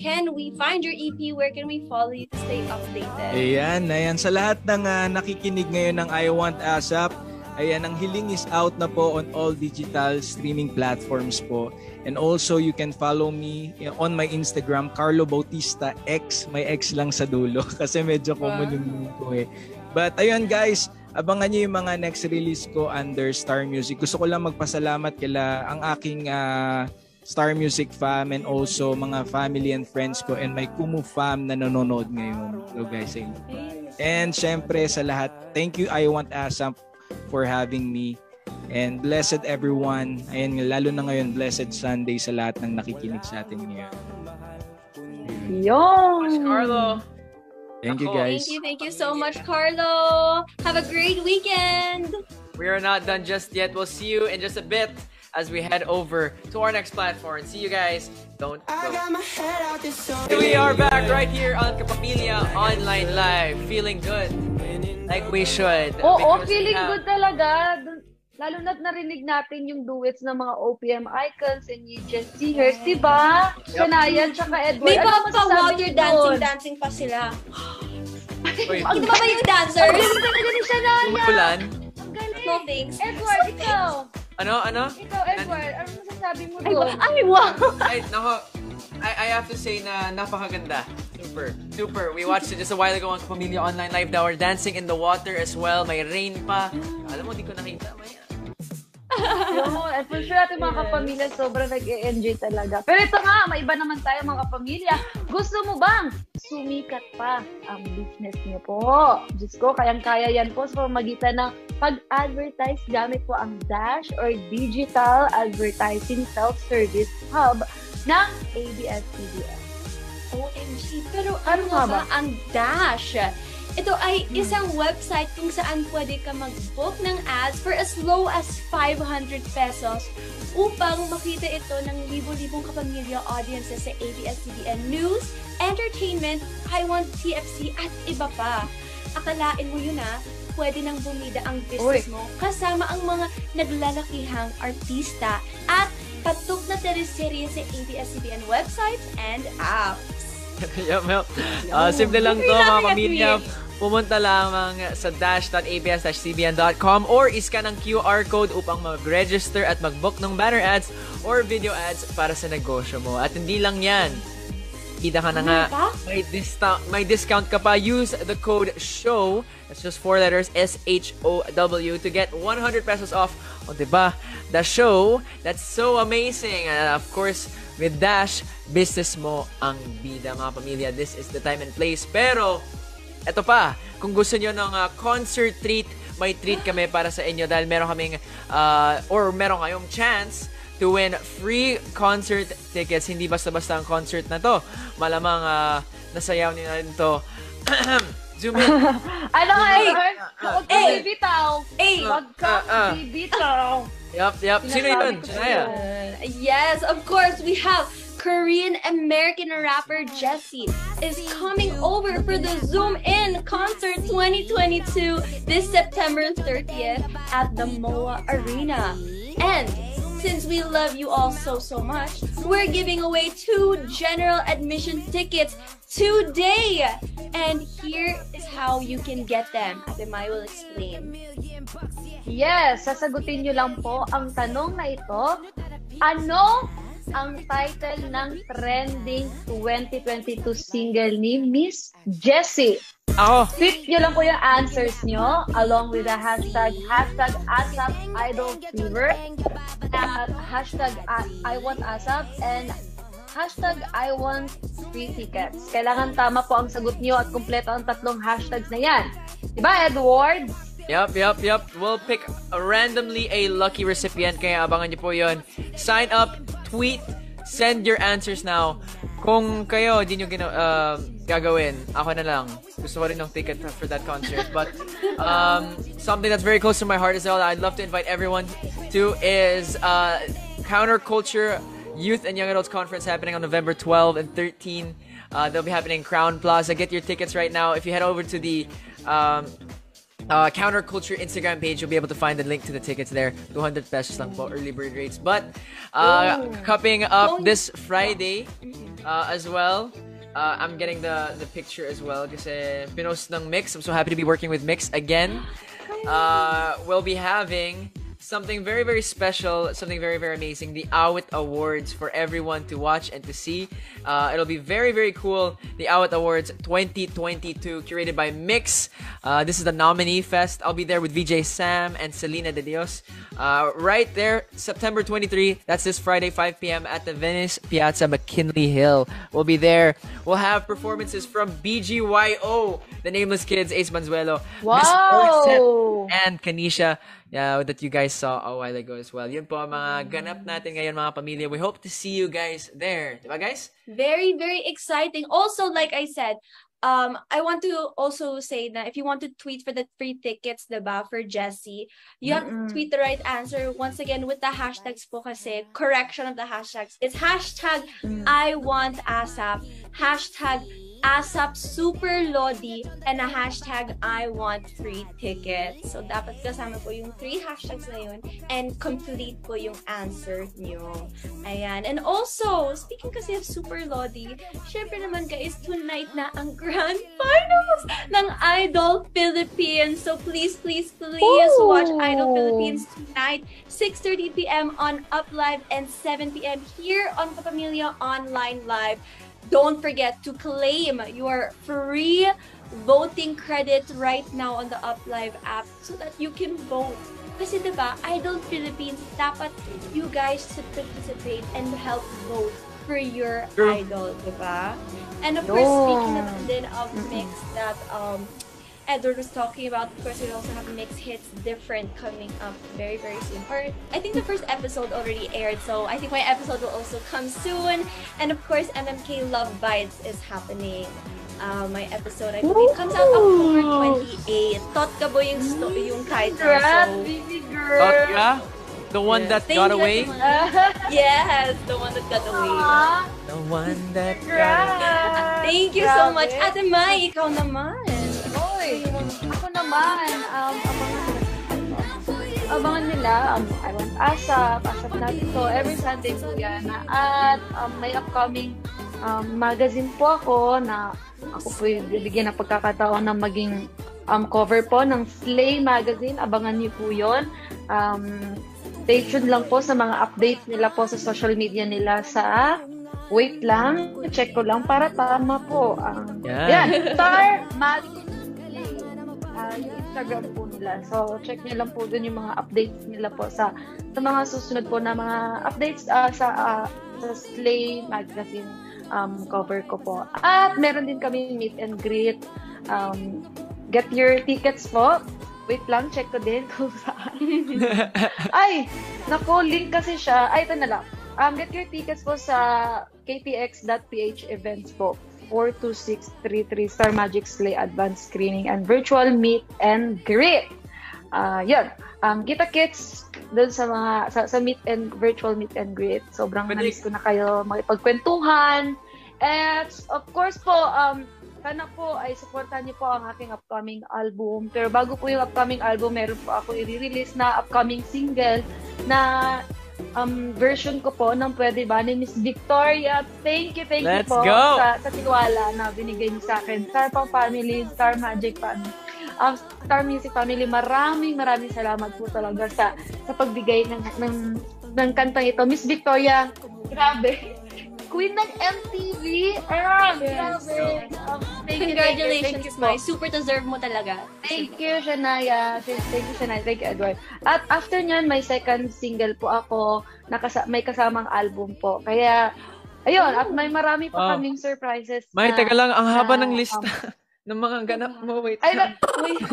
can we find your EP? Where can we follow you to stay updated? Ayan, ayan. Sa lahat ng uh, nakikinig ngayon ng I Want ASAP, ayan, ang hiling is out na po on all digital streaming platforms po. And also, you can follow me on my Instagram, Carlo Bautista X. May X lang sa dulo kasi medyo common yung ko eh. But ayun guys, abangan niyo yung mga next release ko under Star Music. Gusto ko lang magpasalamat kila ang aking uh, Star Music fam and also mga family and friends ko and my Kumu fam na nanonood ngayon. So guys, and syempre sa lahat, thank you I Want Asam for having me. And blessed everyone. Ayan, lalo na ngayon, blessed Sunday sa lahat ng nakikinig sa atin ngayon. Yon! Carlo! Thank you guys. Thank you, thank you so much, Carlo. Have a great weekend. We are not done just yet. We'll see you in just a bit as we head over to our next platform. See you guys. Don't go. We are back right here on Kapamilya Online Live. Feeling good. Like we should. Oo, oh, feeling have... good talaga. Lalo na't narinig natin yung duets ng mga OPM icons and you just see her, di ba? Yep. Sanayan, tsaka Edward. May ano pa water dancing-dancing pa sila. Ang di ba yung dancers? Ang galing ni Shanaya. Umulan. Ang galing. No thanks. Edward, so ikaw. Ano? Ano? Ikaw, Edward. Ano masasabi mo doon? Ay, wow! Ay, nako. I, I have to say na napakaganda. Super. Super. We watched it just a while ago on Pamilya Online Live. Now we're dancing in the water as well. May rain pa. Alam mo, di ko nakita. May Yun, and for sure ating mga kapamilya sobrang nag-e-enjoy talaga. Pero ito nga, may iba naman tayo mga kapamilya. Gusto mo bang sumikat pa ang business niyo po? Diyos ko, kayang-kaya yan po sa pamagitan ng pag-advertise gamit po ang Dash or Digital Advertising Self-Service Hub ng ABS-CBN. OMG, pero ano, ano nga ba ang Dash? Ito ay isang website kung saan pwede ka mag-book ng ads for as low as 500 pesos upang makita ito ng libo-libong kapamilya audiences sa ABS-CBN News, Entertainment, I Want TFC at iba pa. Akalain mo yun ah, pwede nang bumida ang business Oy. mo kasama ang mga naglalakihang artista at patok na teleserye sa ABS-CBN websites and apps. yup, yup. Uh, simple lang to mga pamilya. Pumunta lamang sa dash.abs-cbn.com or iscan ang QR code upang mag-register at mag-book ng banner ads or video ads para sa negosyo mo. At hindi lang yan. Kita ka na nga, may, discount, may discount ka pa. Use the code SHOW, that's just four letters, S-H-O-W, to get 100 pesos off. O, diba? The show, that's so amazing. Uh, of course, with Dash, business mo ang bida, mga pamilya. This is the time and place. Pero, eto pa, kung gusto niyo ng uh, concert treat, may treat kami para sa inyo dahil meron kaming, uh, or meron kayong chance to win free concert tickets. Hindi basta-basta ang concert na to. Malamang uh, nasayaw niyo na rin to. Zoom in. ano nga, Edward? Huwag ka bibitaw. Eh! Huwag ka bibitaw. Yup, yup. Sino yun? Shania? Yes, of course, we have Korean American rapper Jessie is coming over for the Zoom In concert 2022 this September 30th at the MOA Arena. And since we love you all so, so much, we're giving away two general admission tickets today. And here is how you can get them. Ate Mai will explain. Yes, sasagutin nyo lang po ang tanong na ito. Ano ang title ng trending 2022 single ni Miss Jessie? Ako. Tweet nyo lang po yung answers nyo along with the hashtag hashtag ASAP Idol Fever at hashtag I Want ASAP and hashtag I want free tickets. Kailangan tama po ang sagot nyo at kumpleto ang tatlong hashtags na yan. Diba, Edward? Yup, yup, yup. We'll pick randomly a lucky recipient, kaya abangan niyo po yon. Sign up, tweet, send your answers now. Kung kayo, di nyo gina, uh, gagawin, ako na lang. Gusto ko rin ng ticket for that concert. But um, something that's very close to my heart as well, that I'd love to invite everyone to is uh, Counterculture Youth and Young Adults Conference happening on November 12 and 13. Uh, they'll be happening in Crown Plaza. Get your tickets right now. If you head over to the um, uh, Counterculture Instagram page, you'll be able to find the link to the tickets there. 200 pesos lang po, early bird rates. But, uh, cupping up this Friday, uh, as well. Uh, I'm getting the the picture as well kasi pinost ng Mix. I'm so happy to be working with Mix again. Uh, we'll be having something very very special, something very very amazing. The Awit Awards for everyone to watch and to see. Uh, it'll be very very cool. The Awit Awards 2022, curated by Mix. Uh, this is the nominee fest. I'll be there with VJ Sam and Selena De Dios. Uh, right there, September 23. That's this Friday, 5 p.m. at the Venice Piazza McKinley Hill. We'll be there. We'll have performances from BGYO, The Nameless Kids, Ace Manzuelo, Miss and Kanisha yeah, that you guys saw a while ago as well. Yun po ang mga ganap natin ngayon mga pamilya. We hope to see you guys there. Diba guys? Very, very exciting. Also, like I said, um, I want to also say that if you want to tweet for the free tickets, diba, for Jessie, you have to Mm-mm. tweet the right answer once again with the hashtags po kasi, correction of the hashtags. It's hashtag Mm. I want ASAP, hashtag ASAP Super Lodi, and a hashtag I want free tickets. So, dapat kasama po yung three hashtags na yun and complete po yung answer nyo. Ayan. And also, speaking kasi of Super Lodi, syempre naman guys, tonight na ang grand finals ng Idol Philippines. So please, please, please Ooh. watch Idol Philippines tonight, 6.30pm on Up Live and 7pm here on Kapamilya Online Live. Don't forget to claim your free voting credit right now on the Up Live app so that you can vote. Kasi diba, Idol Philippines, dapat you guys should participate and help vote for your idol, diba? And of course, speaking Yun. naman din of mix that um, Edward was talking about, of course, we also have Mix Hits Different coming up very, very soon. Or I think the first episode already aired, so I think my episode will also come soon. And of course, MMK Love Bites is happening. Uh, my episode, I believe, comes out October 28. Tot ka bo yung, sto- yung title. Congrats, So, baby Thought girl! ka? The one Yes. that Thank got away? Yes, the one that got away. Aw, The one that got away. Thank you so Grabe. much. Ate Mai, ikaw naman. Hoy, ako naman, um, abangan abangan nila, um, I want ASAP, ASAP natin to, every Sunday po yan. At um, may upcoming um, magazine po ako na ako po yung bibigyan ng pagkakataon na maging um, cover po ng Slay Magazine. Abangan niyo po yun. Um, stay tuned lang po sa mga updates nila po sa social media nila sa Wait lang, check ko lang para tama po. ang Yan. yan, Star Mag ah, yung Instagram po nila. So, check nyo lang po dun yung mga updates nila po sa sa mga susunod po na mga updates ah, sa ah, sa Slay Magazine um, cover ko po. At meron din kami meet and greet. Um, get your tickets po. Wait lang, check ko din kung saan. Ay, nako, link kasi siya. Ay, ito na lang. Um, get your tickets po sa ktx.ph events po. 42633 Star Magic Slay Advanced Screening and Virtual Meet and Greet. Ah, yun. Um, kita kits doon sa mga sa, sa meet and virtual meet and greet. Sobrang Pwede- namiss ko na kayo makipagkwentuhan. And of course po, um, sana po ay supportan niyo po ang aking upcoming album. Pero bago po yung upcoming album, meron po ako i-release na upcoming single na um, version ko po ng Pwede Ba ni Miss Victoria. Thank you, thank Let's you po go! sa, sa tiwala na binigay niyo sa akin. Star Pang Family, Star Magic Family. Um, Star Music Family, maraming maraming salamat po talaga sa sa pagbigay ng ng, ng kantang ito. Miss Victoria, grabe. Queen ng MTV. Ah, Yes. grabe. Um, thank you, thank you, thank Congratulations, you po. Mai. Super deserve mo talaga. Thank you, Shania. Thank you, Shania. Thank you, Edward. At after nyan, may second single po ako. Nakasa may kasamang album po. Kaya, ayun. At may marami pa Wow. kaming surprises. May, na- teka lang, ang haba na, ng lista ng mga ganap mo. Wait. Ay, na,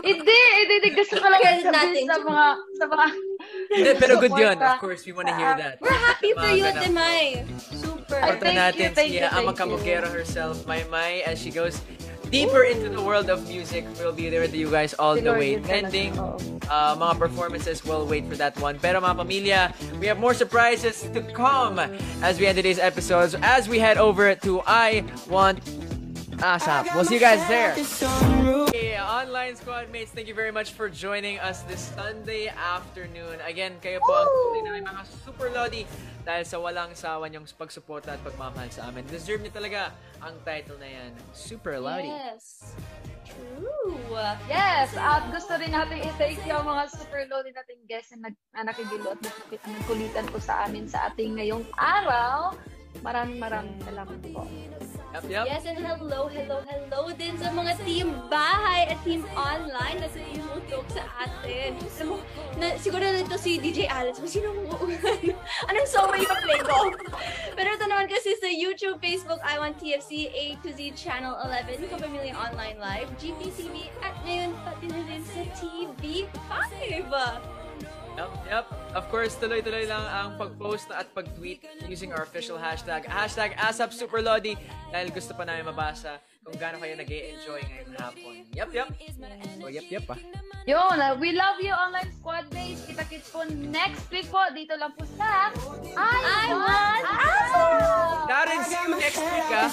hindi, hindi, hindi. Gusto ko lang sabihin natin. sa mga, sa mga, Hindi, pero good yun. Of course, we wanna hear that. We're happy for you, ganap Ate mo. Mai. Super. Ay, Punta thank natin you, thank si you, Ama thank. Kamugera herself, Mai Mai, as she goes deeper into the world of music. We'll be there with you guys all Si the way. yun. Ending Oo. uh, mga performances, we'll wait for that one. Pero mga pamilya, we have more surprises to come as we end today's episodes. As we head over to I Want ASAP. We'll see you guys there. Online squad mates, thank you very much for joining us this Sunday afternoon. Again, kayo po ang tuloy namin mga super lodi dahil sa walang sawa niyong pagsuporta at pagmamahal sa amin. Deserve niyo talaga ang title na yan. Super lodi. Yes. True. Yes, at gusto rin natin i-thank yung mga super loaded nating guests na, nag, na nakigilo at nagkulitan po sa amin sa ating ngayong araw. Maraming maraming salamat po. Yep, yep. Yes, and hello, hello, hello din sa mga team bahay at team online na sumutok sa atin. Alam mo, na, siguro na ito si DJ Alice. Mas sino mo Anong song may pa-play ko? Pero ito naman kasi sa YouTube, Facebook, I Want TFC, A to Z Channel 11, Kapamilya Online Live, GPTV, at ngayon pati na rin sa TV5. Yep, yep. Of course, tuloy-tuloy lang ang pag-post at pag-tweet using our official hashtag, hashtag ASAPSuperLodi dahil gusto pa namin mabasa kung gaano kayo nag enjoy ngayong hapon. Yep, yep. Oh, yep, yep ah. Yun, uh, we love you online squad mates. Kita-kits po next week po. Dito lang po sa I, I Want Want Darren, see you next week, ah.